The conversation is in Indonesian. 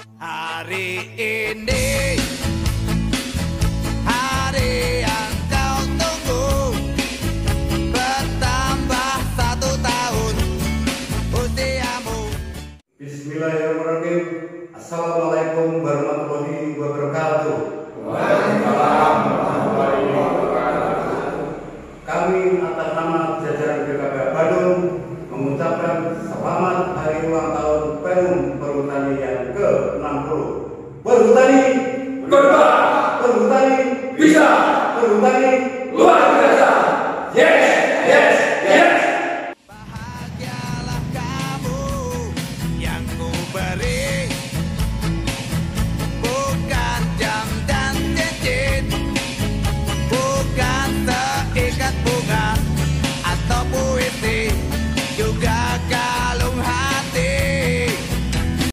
Hari ini hari yang kau tunggu bertambah satu tahun usiamu. Bismillahirrahmanirrahim. Assalamualaikum warahmatullahi wabarakatuh. Waalaikumsalam warahmatullahi. Kami atas nama jajaran BKK Badung mengucapkan selamat hari ulang tahun Perum Perhutani Berubah, berhutani bisa, berhutani luar biasa.